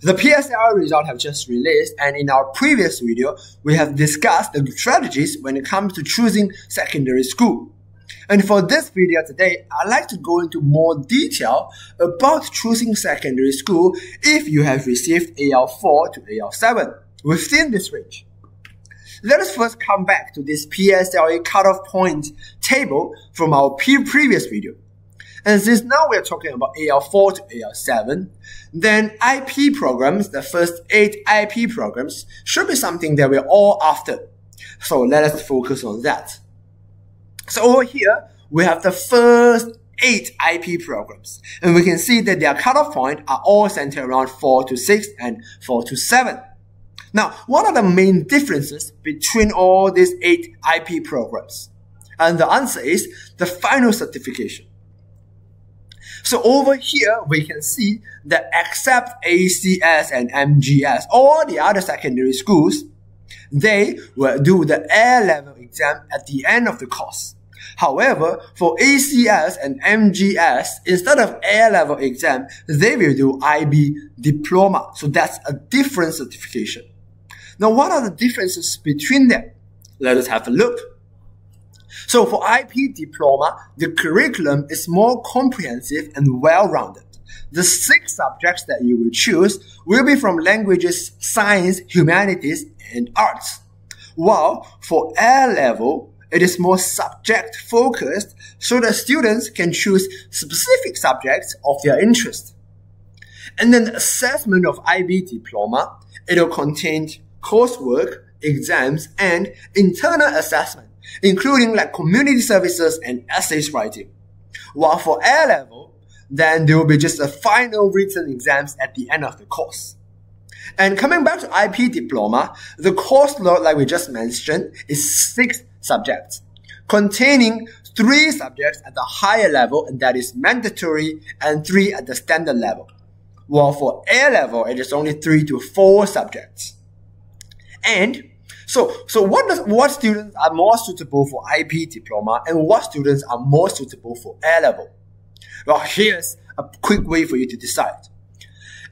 The PSLE result have just released and in our previous video, we have discussed the strategies when it comes to choosing secondary school. And for this video today, I'd like to go into more detail about choosing secondary school if you have received AL4 to AL7 within this range. Let us first come back to this PSLE cutoff point table from our previous video. And since now we're talking about AL4 to AL7, then IP programs, the first eight IP programs, should be something that we're all after. So let us focus on that. So over here, we have the first eight IP programs. And we can see that their cutoff point are all centered around 4 to 6 and 4 to 7. Now, what are the main differences between all these eight IP programs? And the answer is the final certification. So over here, we can see that except ACS and MGS, all the other secondary schools, they will do the A level exam at the end of the course. However, for ACS and MGS, instead of A level exam, they will do IB diploma. So that's a different certification. Now, what are the differences between them? Let us have a look. So for IB diploma, the curriculum is more comprehensive and well-rounded. The six subjects that you will choose will be from languages, science, humanities, and arts. While for A level, it is more subject focused so that students can choose specific subjects of their interest. And then the assessment of IB diploma, it will contain coursework, exams, and internal assessment including like community services and essays writing. While for A level, then there will be just a final written exams at the end of the course. And coming back to IB diploma, the course load, like we just mentioned, is six subjects, containing three subjects at the higher level, and that is mandatory, and three at the standard level. While for A level, it is only three to four subjects. And so, so what does, what students are more suitable for IB diploma and what students are more suitable for A level? Well, here's a quick way for you to decide.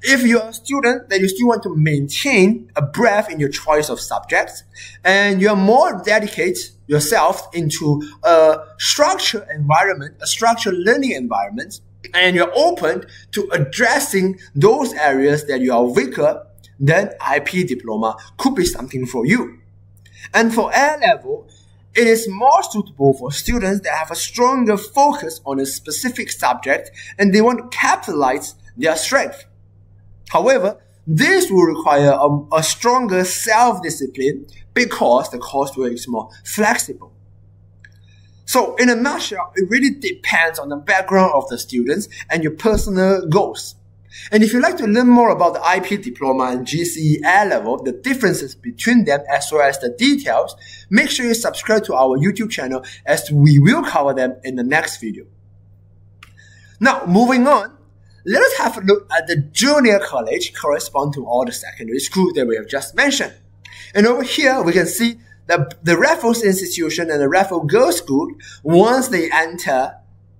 If you're a student that you still want to maintain a breadth in your choice of subjects and you're more dedicate yourself into a structured environment, a structured learning environment, and you're open to addressing those areas that you are weaker, then IB diploma could be something for you. And for A level, it is more suitable for students that have a stronger focus on a specific subject and they want to capitalize their strength. However, this will require a, a stronger self-discipline because the coursework is more flexible. So in a nutshell, it really depends on the background of the students and your personal goals. And if you'd like to learn more about the IB diploma and GCE A level, the differences between them as well as the details, make sure you subscribe to our YouTube channel as we will cover them in the next video. Now, moving on, let us have a look at the junior college correspond to all the secondary schools that we have just mentioned. And over here, we can see that the Raffles Institution and the Raffles Girls School, once they enter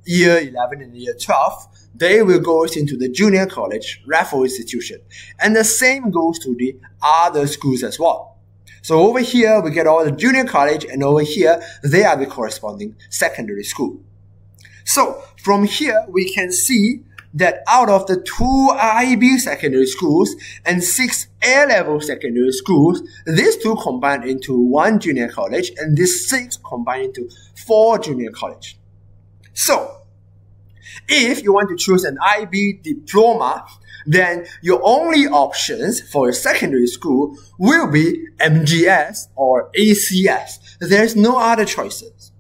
year 11 and year 12, they will go into the junior college, Raffles institution. And the same goes to the other schools as well. So over here, we get all the junior college and over here, they are the corresponding secondary school. So from here, we can see that out of the two IB secondary schools and six A-level secondary schools, these two combine into one junior college and these six combine into four junior college. So if you want to choose an IB diploma, then your only options for your secondary school will be MGS or ACS. There's no other choices.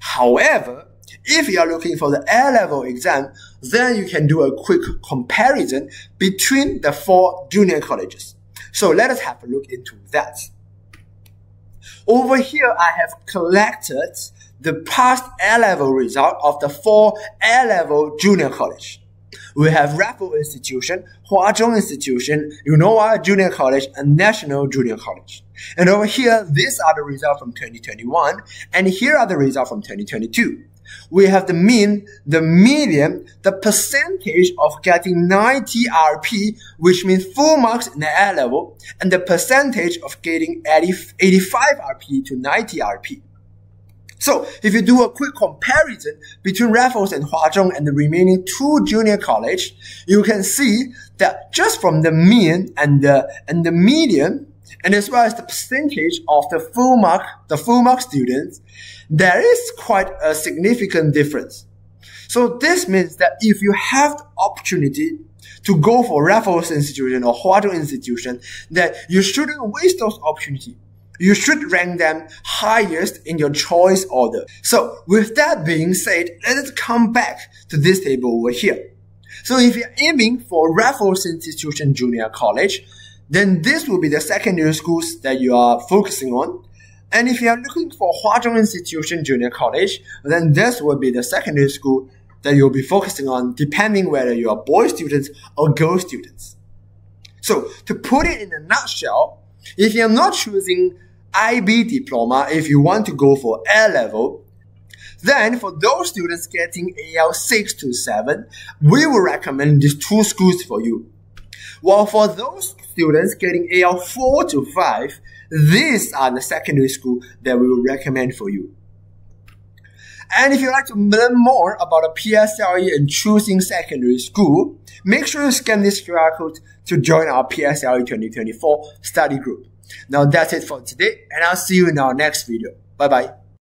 However, if you are looking for the A-level exam, then you can do a quick comparison between the four junior colleges. So let us have a look into that. Over here, I have collected the past A-level result of the four A-level junior college. We have Raffles Institution, Hwa Chong Institution, Eunoia Junior College, and National Junior College. And over here, these are the results from 2021, and here are the results from 2022. we have the mean, the median, the percentage of getting 90 RP, which means full marks in the A level, and the percentage of getting 80, 85 RP to 90 RP. So if you do a quick comparison between Raffles and Hwa Chong and the remaining two junior college, you can see that just from the mean and the, and the median, and as well as the percentage of the full mark, the full mark students, there is quite a significant difference. So this means that if you have the opportunity to go for Raffles institution or Hwa Chong institution, that you shouldn't waste those opportunities you should rank them highest in your choice order. So with that being said, let us come back to this table over here. So if you're aiming for Raffles Institution Junior College, then this will be the secondary schools that you are focusing on. And if you are looking for Hwa Chong Institution Junior College, then this will be the secondary school that you'll be focusing on depending whether you are boy students or girl students. So to put it in a nutshell, if you're not choosing IB diploma if you want to go for A level. Then for those students getting AL 6 to 7, we will recommend these two schools for you. While for those students getting AL 4 to 5, these are the secondary school that we will recommend for you. And if you'd like to learn more about a PSLE and choosing secondary school, make sure you scan this QR code to join our PSLE 2024 study group. Now that's it for today and I'll see you in our next video. Bye bye.